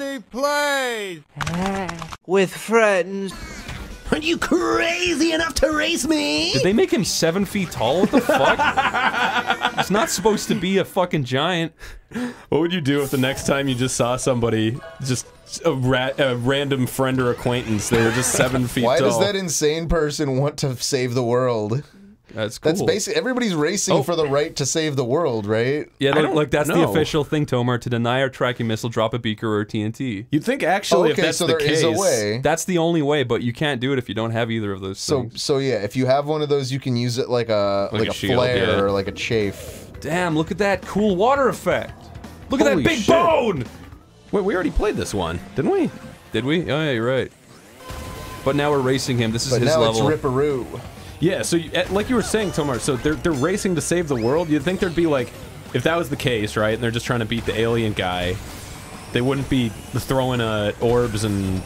only play with friends. Are you crazy enough to race me? Did they make him seven feet tall? What the fuck? He's not supposed to be a fucking giant. What would you do if the next time you just saw somebody, just a, ra a random friend or acquaintance, they were just seven feet Why tall? does that insane person want to save the world? That's cool. That's basically everybody's racing Oh. for the right to save the world, right? Yeah, I like, don't like that's the official thing, Tomar, to deny our tracking missile, drop a beaker or TNT. You'd think actually, oh, if okay, that's so the there is case, a way. That's the only way, but you can't do it if you don't have either of those So things. so yeah, if you have one of those, you can use it like a Like like, a a, shield, flare yeah. or like a chafe. Damn, look at that cool water effect. Look at that big shit. bone. Wait, we already played this one, didn't we? Did we? Oh yeah, you're right. But now we're racing him. This is But his now level. it's Ripperoo. Yeah. So, you, like you were saying, Tomar, so they're they're racing to save the world. You'd think there'd be like, if that was the case, right? And they're just trying to beat the alien guy, they wouldn't be throwing uh, orbs and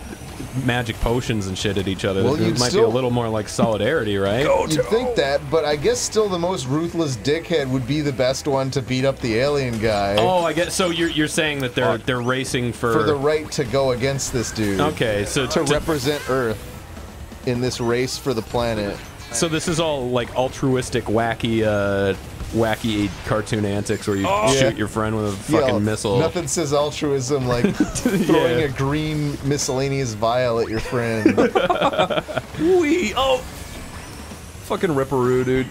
magic potions and shit at each other. Well, There you'd might be a little more like solidarity, right? You'd think that, but I guess still the most ruthless dickhead would be the best one to beat up the alien guy Oh, I guess so. You're you're saying that they're they're racing for, for the right to go against this dude. okay. So To represent Earth in this race for the planet. So this is all like altruistic, wacky, uh, wacky cartoon antics where you Oh. shoot Yeah. your friend with a fucking Yo, missile. Nothing says altruism like throwing Yeah. a green miscellaneous vial at your friend. Wee! Oh! Fucking Ripperoo, dude.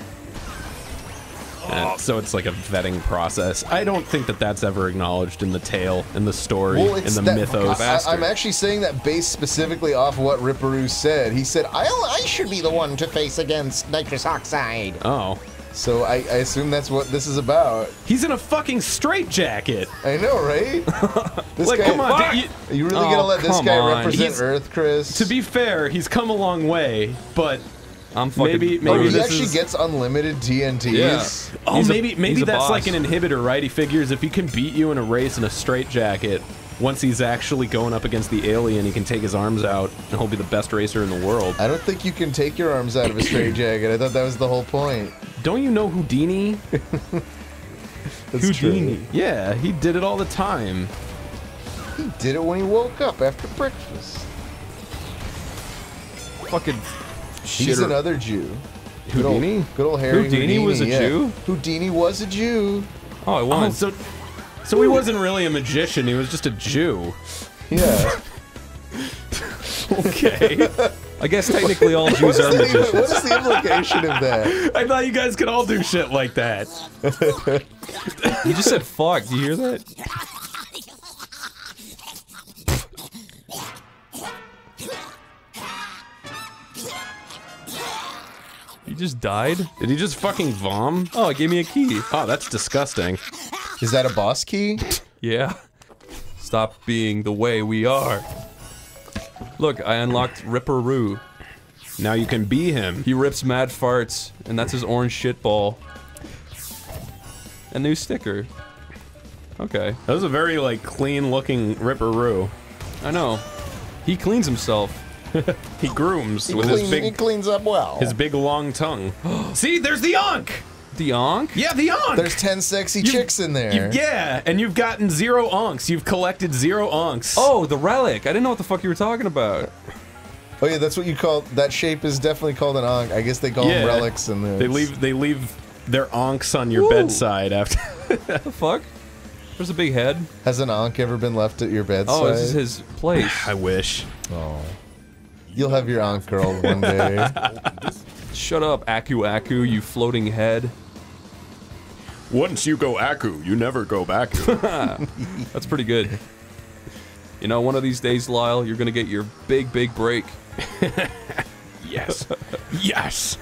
And so it's like a vetting process. I don't think that that's ever acknowledged in the tale, in the story, Well, in the that, mythos. I, am actually saying that based specifically off what Ripperoo said. He said, I, I should be the one to face against nitrous oxide. oh, So I, I assume that's what this is about. he's in a fucking straitjacket. I know, right? This Like, guy, come on, Are dude, you- you really Oh, gonna let this guy on. represent He's- Earth, Chris? To be fair, he's come a long way, but I'm fucking. Maybe- oh, maybe he this actually is- gets unlimited TNTs. Yeah. oh, He's a- oh, maybe maybe that's boss. like an inhibitor, right? He figures if he can beat you in a race in a straitjacket, once he's actually going up against the alien, he can take his arms out, and he'll be the best racer in the world. I don't think you can take your arms out of a straitjacket. I thought that was the whole point. Don't you know Houdini? That's Houdini. true. yeah, he did it all the time. He did it when he woke up after breakfast. Fucking. He's shitter. another Jew. Good old, Houdini? good old Harry Houdini was a yeah. Jew? Houdini was a Jew. Oh, I won. Oh, so so he wasn't really a magician. He was just a Jew. Yeah. Okay. I guess technically all Jews are the- magicians. what is the implication of that? I thought you guys could all do shit like that. You just said fuck. Do you hear that? Just died? Did he just fucking vom? Oh, it gave me a key. Oh, that's disgusting. Is that a boss key? Yeah. Stop being the way we are. Look, I unlocked Ripperoo. Now you can be him. He rips mad farts, and that's his orange shitball. A new sticker. Okay, That was a very like clean looking Ripperoo. I know. He cleans himself. He grooms He, with clean- his he cleans up well. his big long tongue. See, there's the onk. The onk? Yeah, the onk. There's 10 sexy You- chicks in there. Yeah, and you've gotten zero onks. You've collected zero onks. Oh, the relic. I didn't know what the fuck you were talking about. Oh yeah, that's what you call that shape is definitely called an onk. I guess they call Yeah. them relics and They leave they leave their onks on your Woo. bedside after. What the fuck? There's a big head. Has an onk ever been left at your oh, bedside? Oh, this is his place. I wish. Oh. You'll have your ankh girl one day. Shut up, Aku Aku, you floating head. Once you go Aku, you never go back. That's pretty good. You know, one of these days, Lyle, you're gonna get your big, big break. yes. yes.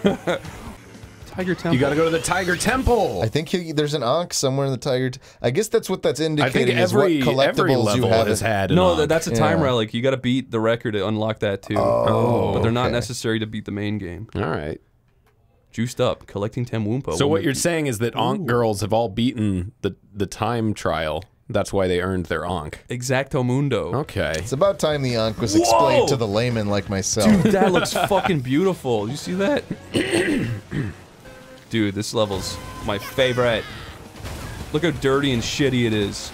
Tiger Temple. You got to go to the Tiger Temple. I think he, there's an ankh somewhere in the tiger. T- I guess that's what that's I think indicating is every what every collectibles you have. has had. an No, Ankh. that's a time Yeah. relic. You got to beat the record to unlock that too. Oh, but they're not okay. necessary to beat the main game. All right. Juiced up, collecting ten Wumpa. So what you're you- saying is that Ankh girls have all beaten the the time trial. That's why they earned their Ankh. Exacto Mundo. Okay. It's about time the ankh was explained to the layman like myself. Dude, that looks fucking beautiful. You see that? Dude, this level's my favorite. Look how dirty and shitty it is.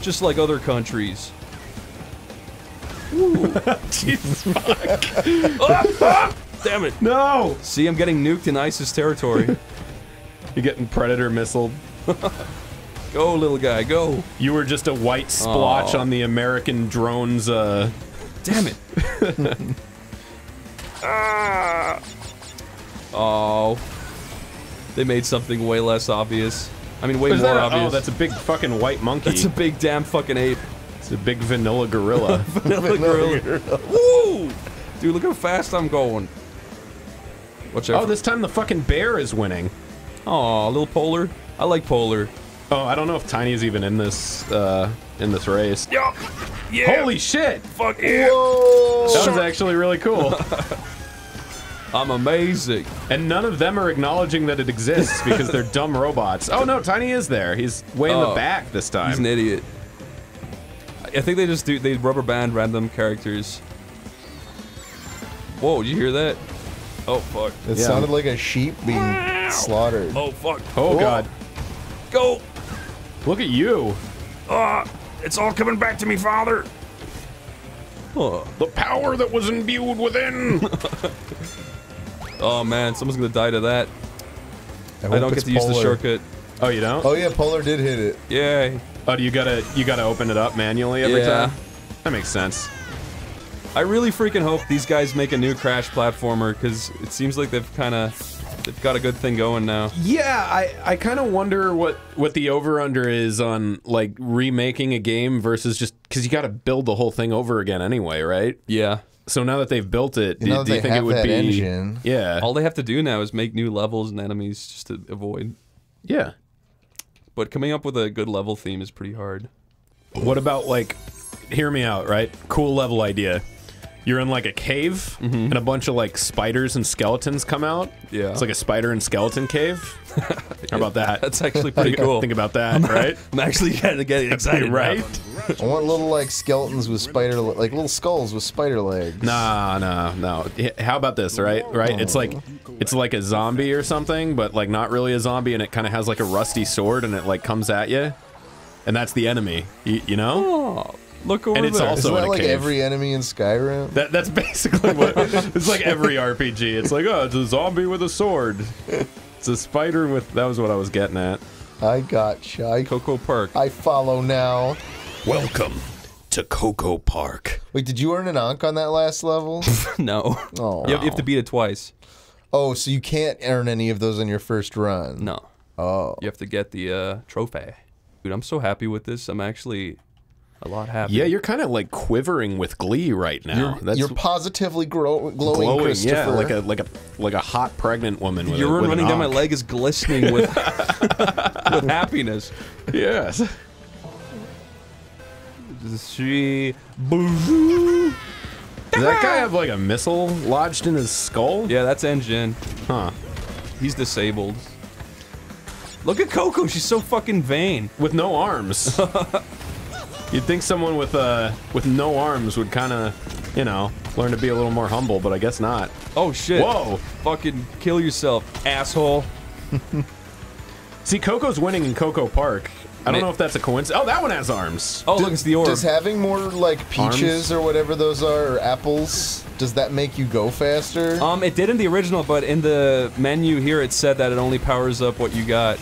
Just like other countries. Jesus fuck! Damn it. No! See, I'm getting nuked in ISIS territory. You're getting predator missiled. go, little guy, go. You were just a white splotch on the American drone's, uh... Damn it. ah. Oh. They made something way less obvious. I mean, way Is more that a- obvious. Oh, that's a big fucking white monkey. That's a big damn fucking ape. It's a big vanilla gorilla. Vanilla gorilla. Woo! Dude, look how fast I'm going. Watch out. oh, this time the fucking bear is winning. Aw, a little polar. I like polar. Oh, I don't know if Tiny is even in this, uh, in this race. Yeah. Yeah. Holy shit! fuck yeah. Whoa! That was actually really cool. I'm amazing. And none of them are acknowledging that it exists because they're dumb robots. Oh no, Tiny is there. He's way in the Oh, back this time. He's an idiot. I I think they just do they rubber band random characters. Whoa, did you hear that? Oh fuck. It Yeah. sounded like a sheep being slaughtered. Oh fuck. oh god. Go! Look at you. Ah, it's all coming back to me, father. Huh. The power that was imbued within. Oh man, someone's gonna die to that. I, hope don't get it's to use the shortcut. oh, you don't? Oh yeah, Polar did hit it. Yay. Oh, do you gotta you gotta open it up manually every Yeah. time? That makes sense. I really freaking hope these guys make a new Crash platformer because it seems like they've kind of they've got a good thing going now. Yeah, I, I kind of wonder what what the over under is on like remaking a game versus just because you got to build the whole thing over again anyway, right? Yeah. So now that they've built it, You do, know do you they think it would that be? engine. Yeah, All they have to do now is make new levels and enemies just to avoid. yeah. But coming up with a good level theme is pretty hard. What about like, hear me out, right? Cool level idea. You're in like a cave, mm-hmm. and a bunch of like spiders and skeletons come out. Yeah. it's like a spider and skeleton cave. How about that? That's actually pretty cool. Think about that, right? I'm actually getting, getting excited, right? I want little like skeletons with spider, like little skulls with spider legs. Nah, nah, no. How about this, right? Right? It's like it's like a zombie or something, but like not really a zombie, and it kind of has like a rusty sword, and it like comes at you, and that's the enemy. You, you know? Oh, look over And it's there. also- Isn't that like cave. every enemy in Skyrim? That that's basically what it's like. Every RPG, it's like oh, it's a zombie with a sword. It's a spider with. That was what I was getting at. I got I, Coco Park. I follow now. Welcome to Coco Park. Wait, did you earn an Ankh on that last level? no. Oh. You have, you have to beat it twice. oh, so you can't earn any of those on your first run? No. Oh. You have to get the uh, trophy. Dude, I'm so happy with this. I'm actually a lot happy. Yeah, you're kind of like quivering with glee right now. You're, that's you're positively grow, glowing, glowing. Christopher. Yeah, like a like a like a hot pregnant woman. With a, Urine running down my leg is glistening with with happiness. Yes. She. Does that guy have like a missile lodged in his skull? Yeah, that's N. Gin. Huh. He's disabled. Look at Coco. She's so fucking vain. With no arms. You'd think someone with uh with no arms would kind of, you know, learn to be a little more humble, but I guess not. Oh shit. Whoa. Fucking kill yourself, asshole. See, Coco's winning in Coco Park. I don't Ma- know if that's a coincidence. Oh, that one has arms. Oh, look, it's the orb. Does having more like peaches Arms? or whatever those are, or apples, does that make you go faster? Um, it did in the original, but in the menu here it said that it only powers up what you got.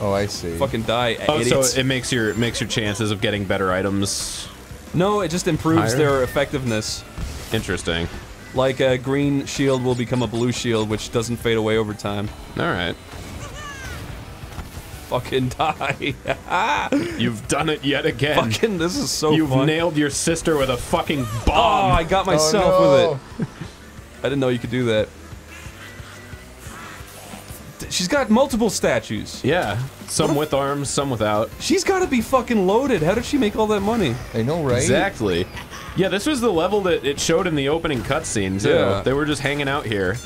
Oh, I see. Fucking die, Oh, idiots. so it makes your it makes your chances of getting better items no, it just improves Higher? their effectiveness. interesting. Like a green shield will become a blue shield, which doesn't fade away over time. All right. Fucking die. You've done it yet again. Fucking, this is so You've fun. nailed your sister with a fucking oh, bomb. Oh. I got Oh, myself no. with it. I didn't know you could do that. She's got multiple statues. yeah. Some with arms, some without. She's got to be fucking loaded. How did she make all that money? I know, right? Exactly. Yeah, this was the level that it showed in the opening cutscene too. Yeah. They were just hanging out here.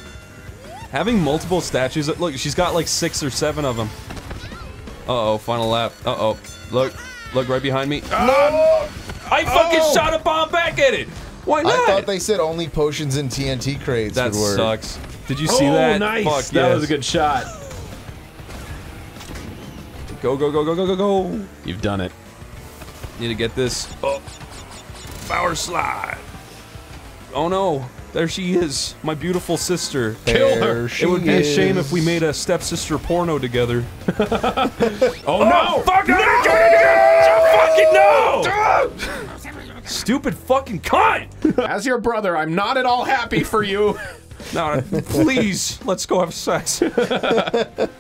Having multiple statues. Look, she's got like six or seven of them. Uh oh, final lap. Uh oh. Look, look right behind me. No! I fucking Oh! shot a bomb back at it. Why not? I thought they said only potions and TNT crates that would work. sucks. Did you see oh, that? nice. Fuck, that yes. was a good shot. Go, go, go, go, go, go, go. You've done it. Need to get this. Oh. Power slide. Oh no, there she is, my beautiful sister. Kill her. There she it would be a shame if we made a stepsister porno together. Oh, no! Fuck no! Fucking no! Stupid fucking cunt! As your brother, I'm not at all happy for you. No, please, let's go have sex.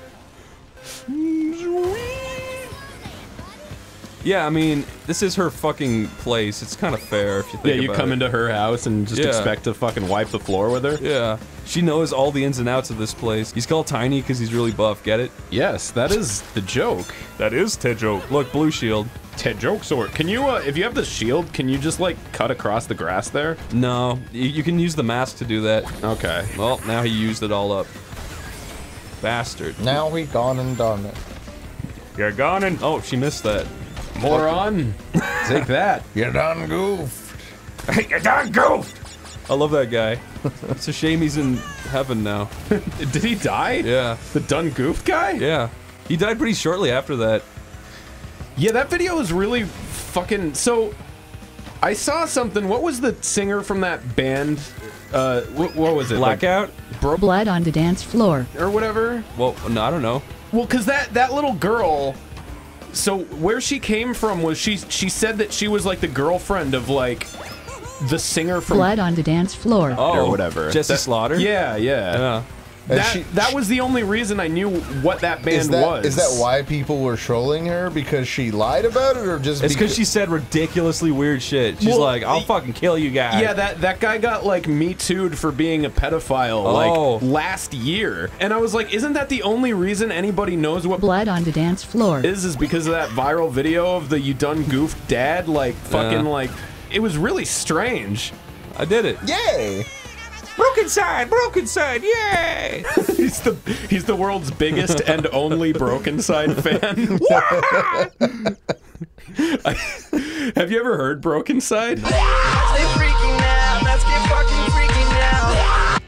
yeah, I mean, this is her fucking place. It's kind of fair if you think Yeah, you about come it. into her house and just Yeah. expect to fucking wipe the floor with her? Yeah, she knows all the ins and outs of this place. He's called Tiny because he's really buff. Get it? Yes, that is the joke. That is Ted joke. Look, blue shield. Ted joke sword. Can you, uh, if you have the shield, can you just like cut across the grass there? No, you, you can use the mask to do that. Okay. Well, now he used it all up. Bastard. Now we gone and done it. You're gone and oh, she missed that. Moron. Take that. You done goofed. You're done goofed. I love that guy. it's a shame he's in heaven now. Did he die? Yeah, The done goofed guy? yeah. He died pretty shortly after that. Yeah, that video is really fucking. So, I saw something. What was the singer from that band? Uh, what, what was it? Like, bro- Blood on the dance floor. or whatever. Well, no, I don't know. Well, cause that that little girl. So where she came from was she she said that she was like the girlfriend of like the singer from Blood on the dance floor. Oh, or whatever. Jessi That- Slaughter. Yeah, yeah. Yeah. And That, she- that was the only reason I knew what that band Is that was. is that why people were trolling her because she lied about it, or just It's because she said ridiculously weird shit. She's Well, like, "I'll y- fucking kill you guys." Yeah, that that guy got like me too'd for being a pedophile Oh. like last year, and I was like, isn't that the only reason anybody knows what Blood on the dance floor. is? Is because of that viral video of the you done goofed dad, like fucking Yeah. like. It was really strange. I did it. Yay! Brokencyde, broken side, yay! He's the he's the world's biggest and only Brokencyde fan. Have you ever heard Brokencyde?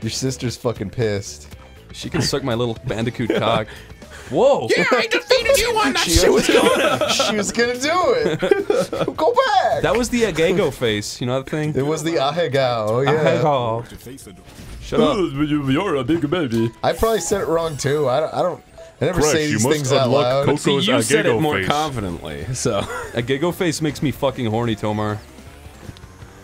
Your sister's fucking pissed. she can suck my little bandicoot cock. Whoa! Yeah, I defeated you on that She was gonna. she was gonna do it. Go back. That was the Agago face. You know that thing? it was the ahegao. Oh yeah. Agago. Shut up. You're a big baby. I probably said it wrong too. I don't. I don't. I never say these things out loud. See, you said it more face. confidently, so. Agago face makes me fucking horny, Tomar.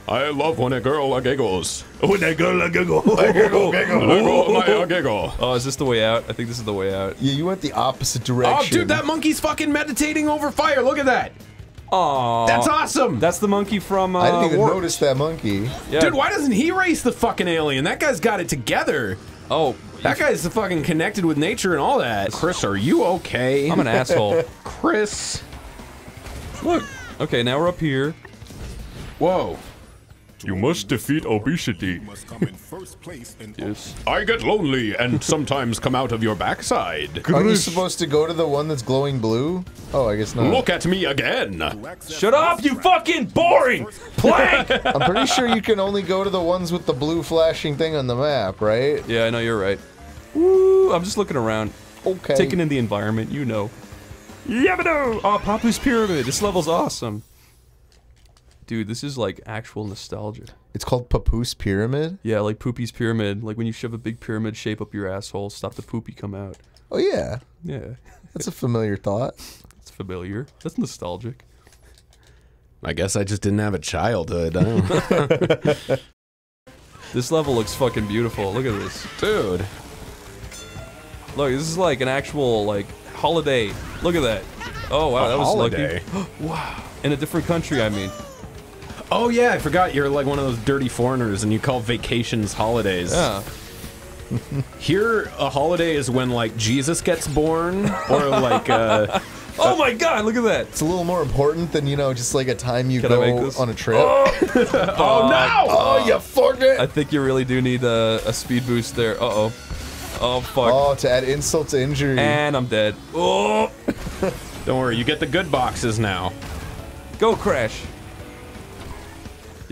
I love when a girl giggles. When I go, I giggle. Oh, my giggle. Oh, is this the way out? I think this is the way out. Yeah, you went the opposite direction. Oh, dude, that monkey's fucking meditating over fire. Look at that. Aww. That's awesome. That's the monkey from. Uh, I didn't even Warped. notice that monkey. Yeah. Dude, why doesn't he race the fucking alien? That guy's got it together. Oh, That guy's fucking connected with nature and all that. Chris, are you okay? I'm an asshole. Chris. Look. Okay, now we're up here. Whoa. You must defeat obesity. Yes. I get lonely and sometimes come out of your backside. Are you supposed to go to the one that's glowing blue? Oh, I guess not. Look at me again. Shut up, you fucking boring plank! I'm pretty sure you can only go to the ones with the blue flashing thing on the map, right? yeah, I know you're right. Woo! I'm just looking around, Okay. taking in the environment. You know. Yabado! Oh, ah, Papu's pyramid. This level's awesome. Dude, this is like actual nostalgia. It's called Papu's Pyramid. Yeah, like Poopy's pyramid. Like when you shove a big pyramid shape up your asshole, stop the poopy come out. Oh yeah, Yeah, that's a familiar thought. it's familiar. That's nostalgic. I guess I just didn't have a childhood. I This level looks fucking beautiful. Look at this. Dude. Look, this is like an actual like holiday. Look at that. Oh wow, that was holiday. lucky. In a different country, I mean. Oh yeah, I forgot you're like one of those dirty foreigners and you call vacations holidays. Yeah. Here a holiday is when like Jesus gets born or like uh Oh my god, look at that. It's a little more important than you know, just like a time you Can I make go this? on a trip. Oh no! Oh, you fucked it! I think you really do need a, a speed boost there. Uh oh. Oh fuck. Oh, to add insult to injury. And I'm dead. Oh, Don't worry, you get the good boxes now. go crash.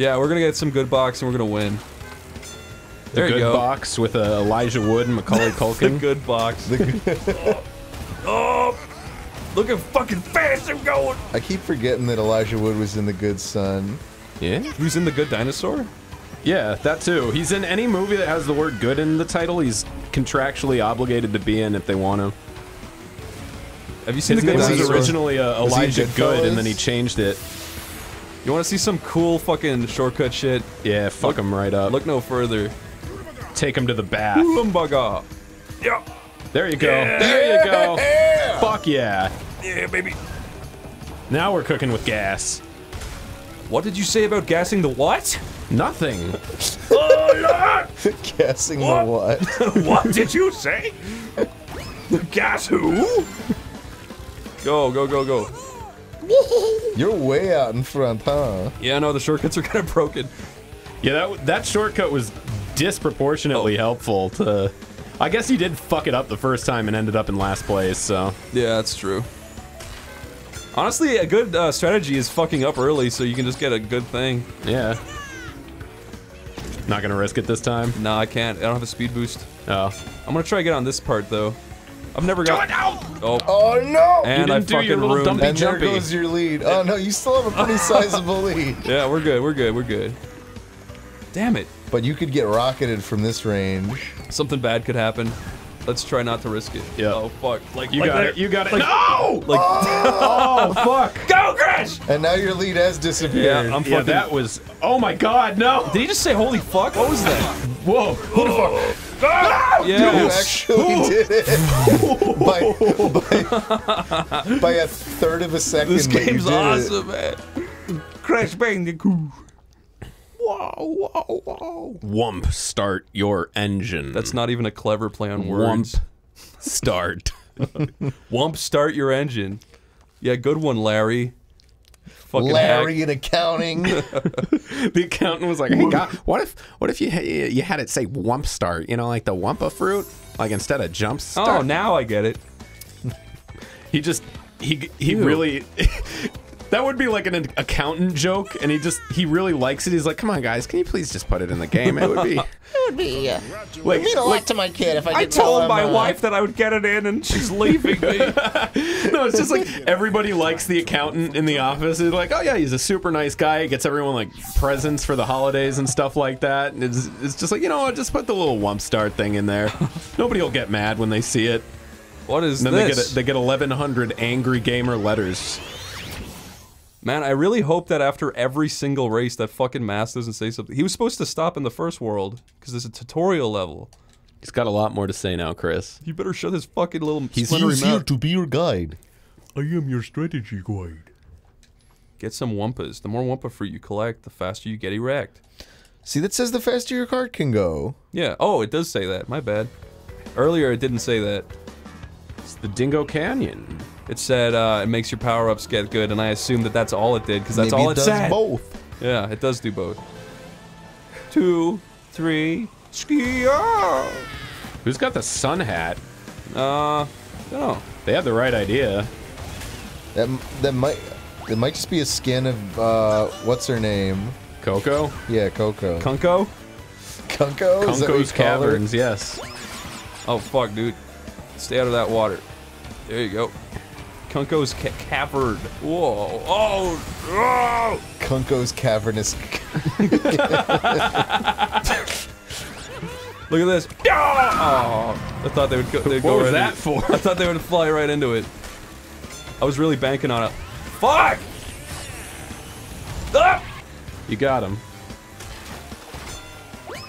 Yeah, we're gonna get some good box and we're gonna win. There good you go. box with uh, Elijah Wood and Macaulay Culkin. The good box. oh, look at fucking fast I'm going. I keep forgetting that Elijah Wood was in The Good Son. Yeah. Who's in the Good Dinosaur? Yeah, that too. He's in any movie that has the word good in the title, he's contractually obligated to be in if they want him. Have you seen His the name Good was Dinosaur? originally uh, Was he Elijah Good, and then he changed it. You want to see some cool fucking shortcut shit? Yeah, fuck him right up. Look no further. Take him to the bath. Lumbaga. Yeah. There you go. There you go. Fuck yeah. Yeah, baby. Now we're cooking with gas. What did you say about gassing the what? Nothing. Oh, Guessing the what? What did you say? Gas who? Go, go, go, go. You're way out in front, huh? Yeah, no, the shortcuts are kind of broken. Yeah, that that shortcut was disproportionately helpful to. I guess he did fuck it up the first time and ended up in last place. So Yeah, that's true. Honestly, a good uh, strategy is fucking up early so you can just get a good thing. yeah. Not gonna risk it this time. No, I can't. I don't have a speed boost. Oh, I'm gonna try to get on this part though. I've never got. Oh, Oh no! and I didn't do your fucking little ruined. dumpy and there goes your lead. Oh no, you still have a pretty sizable lead. Yeah, we're good. We're good. We're good. Damn it! But you could get rocketed from this range. Something bad could happen. Let's try not to risk it. Yeah. Oh fuck! Like you like got that- it. You got it. no! Like Oh, oh fuck! go, Crash! And now your lead has disappeared. Yeah, I'm Yeah, that was. Oh my god, no! Did he just say holy fuck? What was that? Whoa! Yeah. You actually did it by, by, by a third of a second. This game's did it. awesome, man. Crash Bandicoot. Wow, wow, wow. Wump, start your engine. That's not even a clever play on words. Wump, start. Wump, start your engine. Yeah, good one, Larry. Fucking Larry hack. in accounting. the accountant was like, "Hey, God, what if what if you you had it say Wump start? You know, like the Wumpa fruit, like instead of Jump Oh, now I get it. He just he he Ew. really that would be like an accountant joke, and he just he really likes it. He's like, "Come on, guys, can you please just put it in the game? It would be it would be uh, like, mean a like lot to my kid if I, I could tell told him, my uh, wife that I would get it in, and she's leaving me. no, it's just like everybody likes the accountant in the office. It's like, oh yeah, he's a super nice guy. He gets everyone like presents for the holidays and stuff like that. And it's, it's just like, you know what? Just put the little Wump start thing in there. Nobody will get mad when they see it. what is And then they this? get they get 1,100 angry gamer letters. Man, I really hope that after every single race, that fucking Mass doesn't say something. He was supposed to stop in the first world because there's a tutorial level. He's got a lot more to say now, Chris. You better shut his fucking little He's splintery here mouth. to be your guide. I am your strategy guide. Get some Wumpas. The more Wumpa fruit you collect, the faster you get erect. See, that says the faster your cart can go. Yeah. Oh, it does say that. My bad. Earlier, it didn't say that. It's the Dingo Canyon. It said uh, it makes your power-ups get good, and I assume that that's all it did because that's Maybe all it it does said. both. Yeah, it does do both. Two, three, ski! Who's got the sun hat? Uh, no. They had the right idea. That that might that might just be a skin of uh, what's her name? Coco? Yeah, Coco. Kunko? Kunko. Is that what you Kunko's? Caverns, yes. Oh fuck, dude. Stay out of that water. There you go. Kunko's ca cavern. Whoa. Oh. Oh. Kunko's cavernous. Look at this. Oh. I thought they would go. They'd What go was right that in- for? I thought they would fly right into it. I was really banking on it. Fuck! Ah! You got him.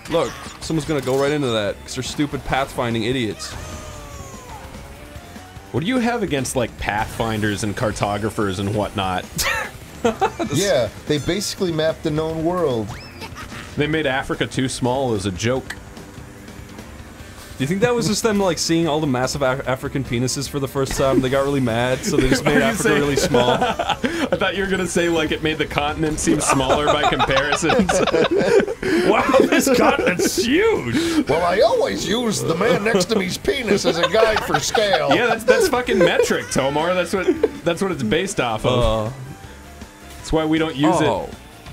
Look, someone's gonna go right into that because they're stupid pathfinding idiots. What do you have against like pathfinders and cartographers and whatnot? yeah, they basically mapped the known world. They made Africa too small as a joke. Do you think that was just them like seeing all the massive Af- African penises for the first time? They got really mad, so they just made are Africa saying? really small. I thought you were gonna say like it made the continent seem smaller by comparison. Wow, this continent's huge. Well, I always use the man next to me's penis as a guide for scale. yeah, that's that's fucking metric, Tomar. That's what that's what it's based off of. Uh, That's why we don't use oh,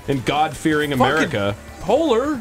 it in God-fearing America. polar.